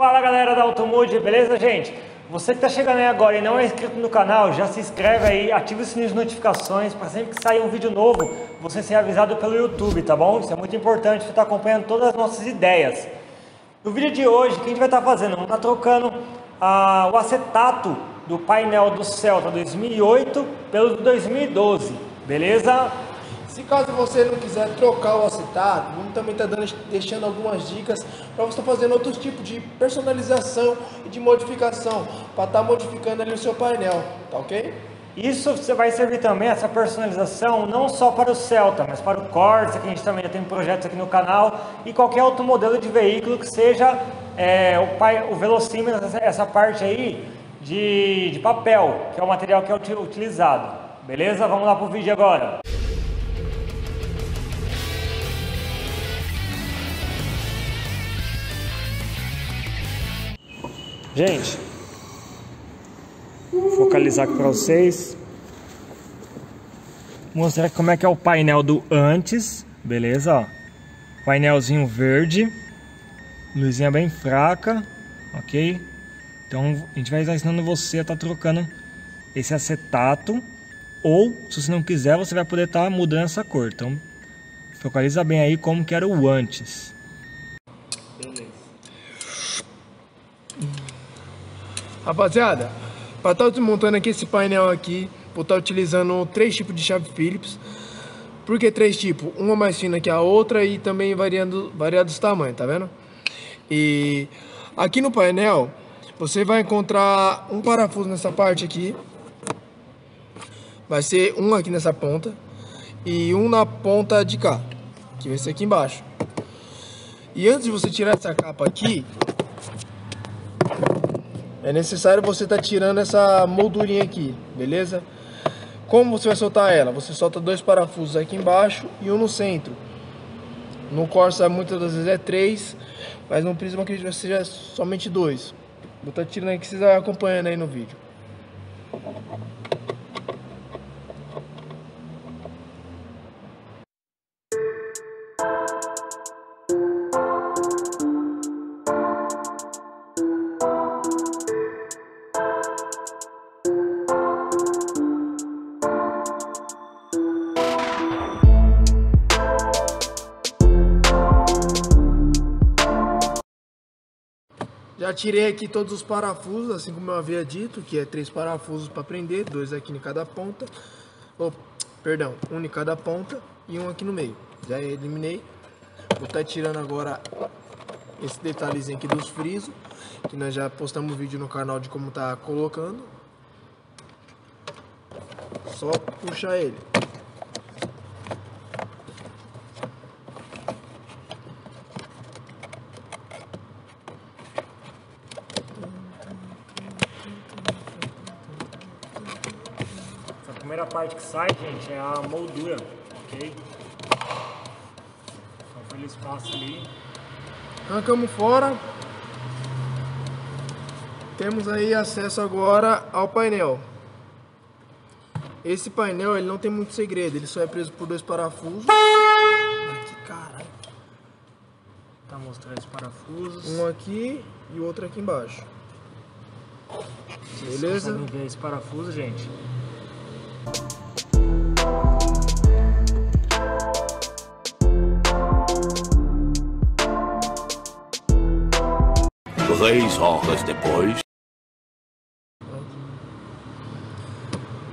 Fala galera da Automood, beleza gente? Você que está chegando aí agora e não é inscrito no canal, já se inscreve aí, ativa o sininho de notificações para sempre que sair um vídeo novo, você ser avisado pelo YouTube, tá bom? Isso é muito importante, você está acompanhando todas as nossas ideias. No vídeo de hoje, o que a gente vai estar tá fazendo? Vamos estar tá trocando ah, o acetato do painel do Celta 2008 pelo 2012, beleza? Se caso você não quiser trocar o acetato, vamos também estar tá deixando algumas dicas para você estar tá fazendo outros tipos de personalização e de modificação para estar tá modificando ali o seu painel, tá ok? Isso vai servir também, essa personalização, não só para o Celta, mas para o Corsa, que a gente também já tem projetos aqui no canal, e qualquer outro modelo de veículo que seja é, o, o velocímetro, essa parte aí de, de papel, que é o material que é utilizado. Beleza? Vamos lá para o vídeo agora. Gente, vou focalizar aqui para vocês. Mostrar como é que é o painel do antes, beleza? Ó. Painelzinho verde, luzinha bem fraca, ok? Então a gente vai estar ensinando você a estar tá trocando esse acetato ou se você não quiser você vai poder estar tá mudando essa cor. Então focaliza bem aí como que era o antes. Rapaziada, para estar tá desmontando aqui esse painel aqui, vou estar tá utilizando três tipos de chave Phillips. Por que três tipos? Uma mais fina que a outra e também variando, variados tamanhos, tá vendo? E aqui no painel, você vai encontrar um parafuso nessa parte aqui. Vai ser um aqui nessa ponta e um na ponta de cá, que vai ser aqui embaixo. E antes de você tirar essa capa aqui, é necessário você estar tá tirando essa moldurinha aqui, beleza? Como você vai soltar ela? Você solta dois parafusos aqui embaixo e um no centro. No Corsa muitas das vezes é três, mas no Prisma acredito que seja somente dois. Vou estar tá tirando aqui, vocês acompanhando aí no vídeo. Já tirei aqui todos os parafusos, assim como eu havia dito, que é três parafusos para prender, dois aqui em cada ponta. Oh, perdão, um em cada ponta e um aqui no meio. Já eliminei. Vou estar tá tirando agora esse detalhezinho aqui dos frisos, que nós já postamos vídeo no canal de como tá colocando. Só puxar ele. Primeira parte que sai, gente, é a moldura, ok? Só pelo espaço ali. Arrancamos fora. Temos aí acesso agora ao painel. Esse painel ele não tem muito segredo, ele só é preso por dois parafusos. Aqui, caralho. Tá mostrando os parafusos. Um aqui e o outro aqui embaixo. Beleza? Vocês ver esse parafuso, gente. Três horas depois.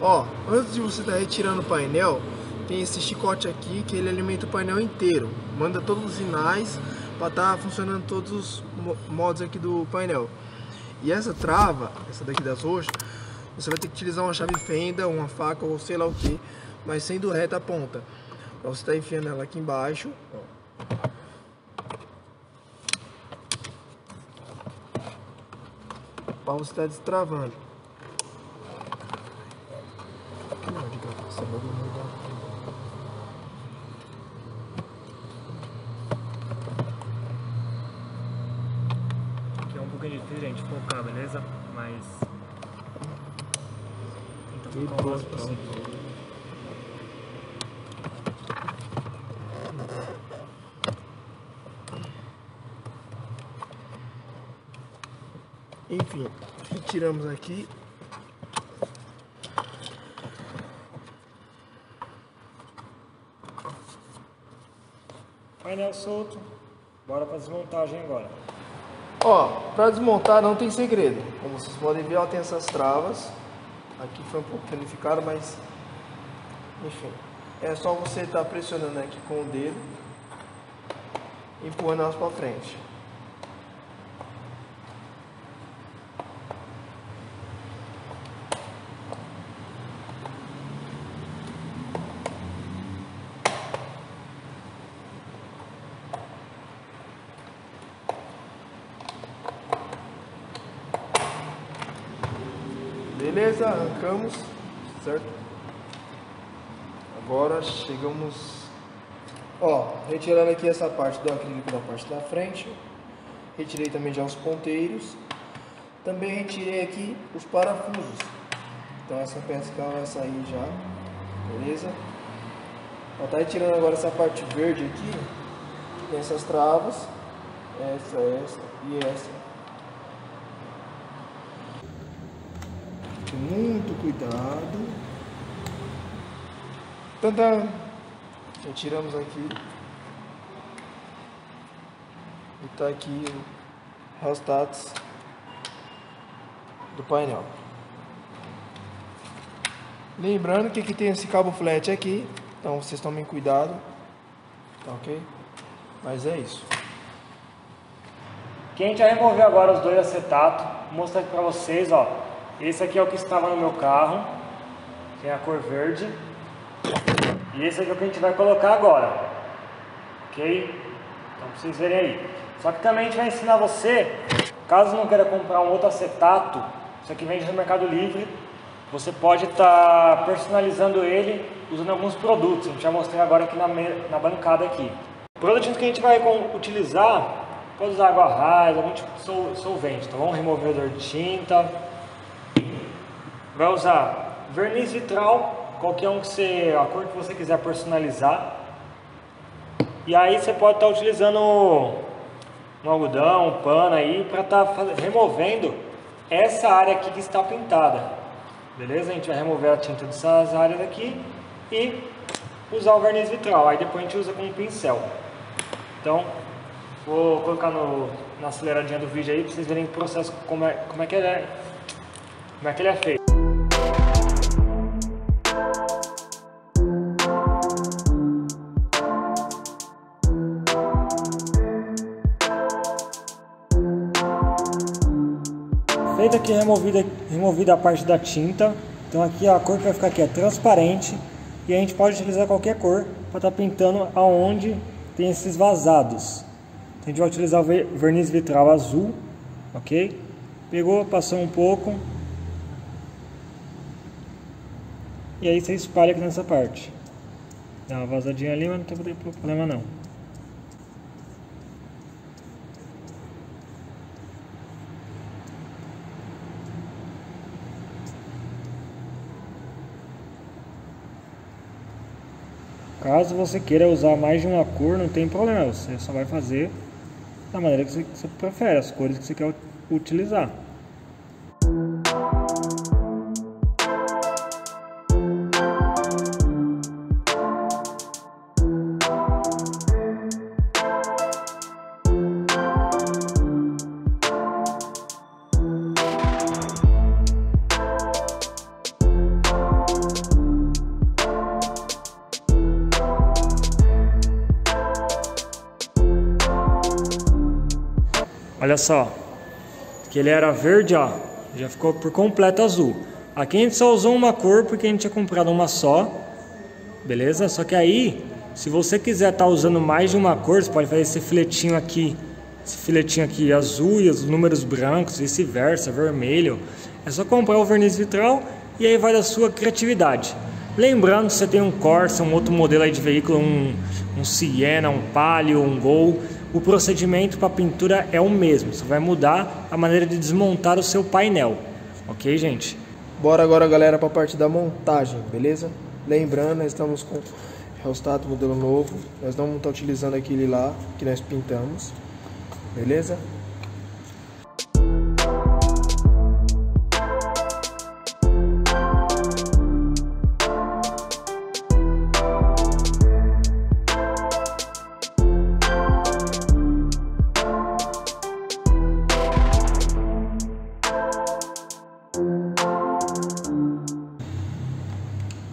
Ó, antes de você estar tá retirando o painel, tem esse chicote aqui que ele alimenta o painel inteiro. Manda todos os sinais para estar tá funcionando todos os modos aqui do painel. E essa trava, essa daqui das roxas, você vai ter que utilizar uma chave fenda, uma faca ou sei lá o que, mas sendo reta a ponta. Pra você estar tá enfiando ela aqui embaixo, Para você estar tá destravando. Aqui é um pouquinho difícil, gente, focar, beleza? Mas e pronto. Enfim, retiramos aqui. Painel solto. Bora para desmontagem agora. Ó, para desmontar não tem segredo. Como vocês podem ver, ó, tem essas travas. Aqui foi um pouco danificado, mas enfim. É só você estar tá pressionando aqui com o dedo, empurrando elas para frente. Beleza, arrancamos, certo? Agora chegamos, ó, retirando aqui essa parte do acrílico da parte da frente. Retirei também já os ponteiros. Também retirei aqui os parafusos. Então essa peça que ela vai sair já, beleza? Ela tá retirando agora essa parte verde aqui, tem essas travas, essa, essa e essa. Muito cuidado. Tantã. Retiramos aqui. E tá aqui o resultados do painel. Lembrando que aqui tem esse cabo flat aqui, então vocês tomem cuidado, tá ok? Mas é isso. Gente vai remover agora os dois acetatos, vou mostrar aqui pra vocês, ó. Esse aqui é o que estava no meu carro, que é a cor verde. E esse aqui é o que a gente vai colocar agora. Ok? Então pra vocês verem aí. Só que também a gente vai ensinar você, caso não queira comprar um outro acetato, isso aqui vende no Mercado Livre, você pode estar tá personalizando ele usando alguns produtos. A gente vai mostrar agora aqui na, na bancada aqui. Produtos que a gente vai utilizar, pode usar água rasa, algum tipo de solvente, tá bom? Removedor de tinta, vai usar verniz vitral, qualquer um que você, a cor que você quiser personalizar. E aí você pode estar tá utilizando um algodão, um pano aí para estar tá removendo essa área aqui que está pintada. Beleza? A gente vai remover a tinta dessas áreas aqui e usar o verniz vitral. Aí depois a gente usa com um pincel. Então, vou colocar no, na aceleradinha do vídeo aí para vocês verem o processo como é, como é que ele é, como é que ele é feito. Feita aqui removida, removida a parte da tinta, então aqui a cor que vai ficar aqui é transparente e a gente pode utilizar qualquer cor para estar tá pintando aonde tem esses vazados. Então, a gente vai utilizar o verniz vitral azul, ok? Pegou, passou um pouco e aí você espalha aqui nessa parte. Dá uma vazadinha ali, mas não tem problema não. Caso você queira usar mais de uma cor, não tem problema, você só vai fazer da maneira que você, prefere, as cores que você quer utilizar. Olha só, que ele era verde, ó, já ficou por completo azul. Aqui a gente só usou uma cor porque a gente tinha comprado uma só, beleza? Só que aí, se você quiser estar tá usando mais de uma cor, você pode fazer esse filetinho aqui, esse filetinho aqui azul e os números brancos, vice-versa, vermelho. É só comprar o verniz vitral e aí vai da sua criatividade. Lembrando, se você tem um Corsa, um outro modelo aí de veículo, um, um Siena, um Palio, um Gol, o procedimento para pintura é o mesmo, só vai mudar a maneira de desmontar o seu painel, ok gente? Bora agora galera para a parte da montagem, beleza? Lembrando, nós estamos com Hellstato modelo novo, nós não vamos estar utilizando aquele lá que nós pintamos, beleza?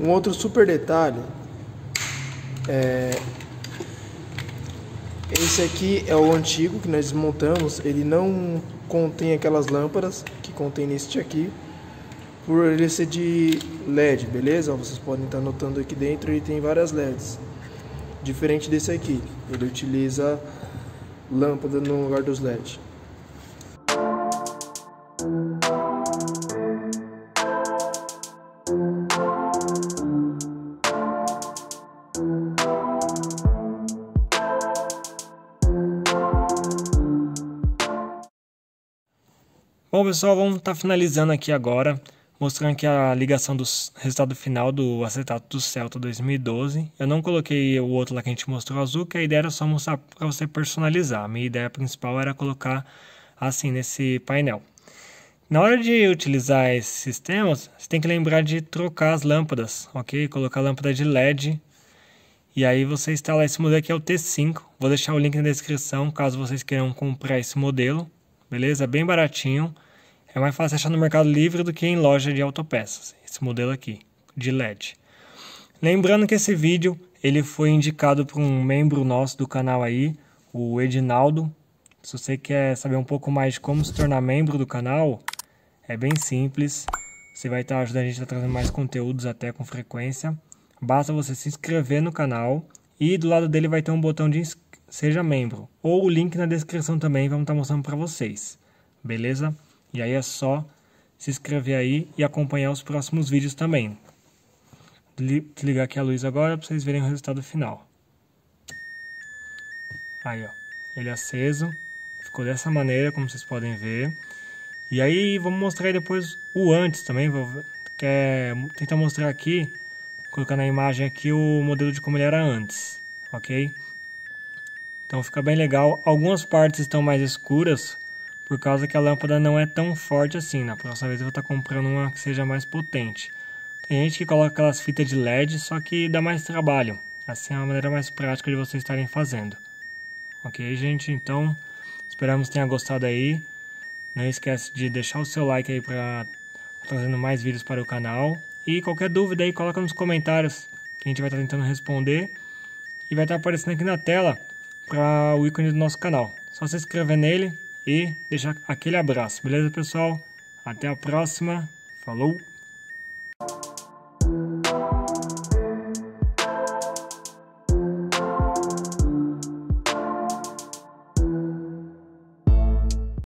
Um outro super detalhe é esse aqui é o antigo que nós desmontamos, ele não contém aquelas lâmpadas que contém neste aqui, por ele ser de LED, beleza? Vocês podem estar notando aqui dentro, ele tem várias LEDs, diferente desse aqui, ele utiliza lâmpada no lugar dos LEDs. Bom pessoal, vamos estar tá finalizando aqui agora, mostrando aqui a ligação do resultado final do acetato do Celta 2012. Eu não coloquei o outro lá que a gente mostrou azul, que a ideia era só mostrar para você personalizar. A minha ideia principal era colocar assim nesse painel. Na hora de utilizar esses sistemas, você tem que lembrar de trocar as lâmpadas, ok? Colocar a lâmpada de LED e aí você instala esse modelo aqui é o T5. Vou deixar o link na descrição caso vocês queiram comprar esse modelo. Beleza? Bem baratinho. É mais fácil achar no Mercado Livre do que em loja de autopeças. Esse modelo aqui, de LED. Lembrando que esse vídeo ele foi indicado por um membro nosso do canal aí, o Edinaldo. Se você quer saber um pouco mais de como se tornar membro do canal, é bem simples. Você vai estar ajudando a gente a trazer mais conteúdos até com frequência. Basta você se inscrever no canal e do lado dele vai ter um botão de seja membro ou o link na descrição também vamos estar mostrando para vocês. Beleza? E aí é só se inscrever aí e acompanhar os próximos vídeos também. Desligar aqui a luz agora para vocês verem o resultado final. Aí, ó. Ele é aceso. Ficou dessa maneira, como vocês podem ver. E aí, vamos mostrar aí depois o antes também. Vou tentar mostrar aqui, colocando a imagem aqui, o modelo de como ele era antes. Ok? Então fica bem legal. Algumas partes estão mais escuras, por causa que a lâmpada não é tão forte assim. Na próxima vez eu vou estar comprando uma que seja mais potente. Tem gente que coloca aquelas fitas de LED, só que dá mais trabalho. Assim é uma maneira mais prática de vocês estarem fazendo. Ok, gente? Então, esperamos que tenha gostado aí. Não esquece de deixar o seu like aí para trazendo mais vídeos para o canal. E qualquer dúvida aí, coloca nos comentários que a gente vai estar tentando responder. E vai estar aparecendo aqui na tela para o ícone do nosso canal. Só se inscrever nele e deixar aquele abraço, beleza pessoal? Até a próxima, falou!